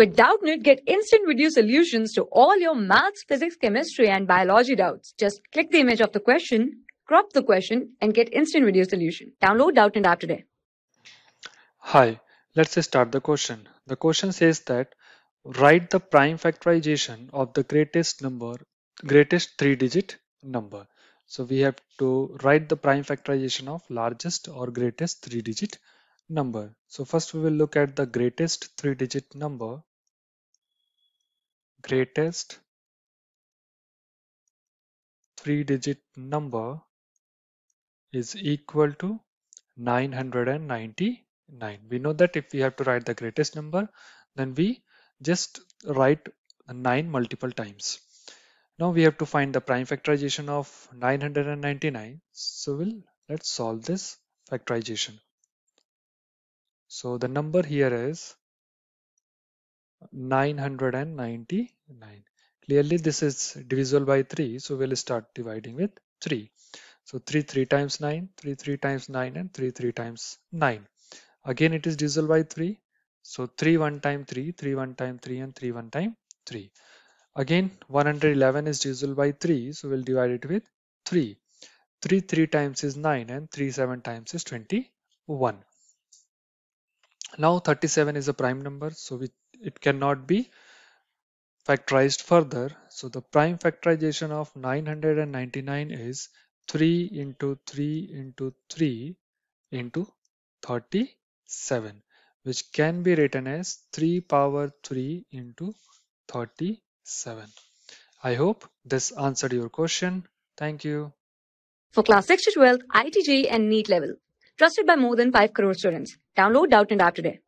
With Doubtnut, get instant video solutions to all your maths, physics, chemistry, and biology doubts. Just click the image of the question, crop the question, and get instant video solution. Download Doubtnut app today. Hi, let's start the question. The question says that write the prime factorization of the greatest number, greatest three digit number. So we have to write the prime factorization of largest or greatest three digit number. So first we will look at the greatest three digit number. Greatest three digit number is equal to 999. We know that if we have to write the greatest number, then we just write 9 multiple times. Now we have to find the prime factorization of 999. So we'll let's solve this factorization. So the number here is 999. Clearly this is divisible by 3. So we'll start dividing with 3. So 3 3 times 9, 3 3 times 9 and 3 3 times 9. Again it is divisible by 3. So 3 1 time 3, 3 1 time 3 and 3 1 time 3. Again 111 is divisible by 3 so we'll divide it with 3. 3 3 times is 9 and 3 7 times is 21. Now 37 is a prime number so we, it cannot be factorized further. So the prime factorization of 999 is 3 into 3 into 3 into 37 which can be written as 3 power 3 into 37. I hope this answered your question. Thank you. For class 6 to 12, IIT JEE and NEET level. Trusted by more than 5 crore students. Download Doubtnut app today.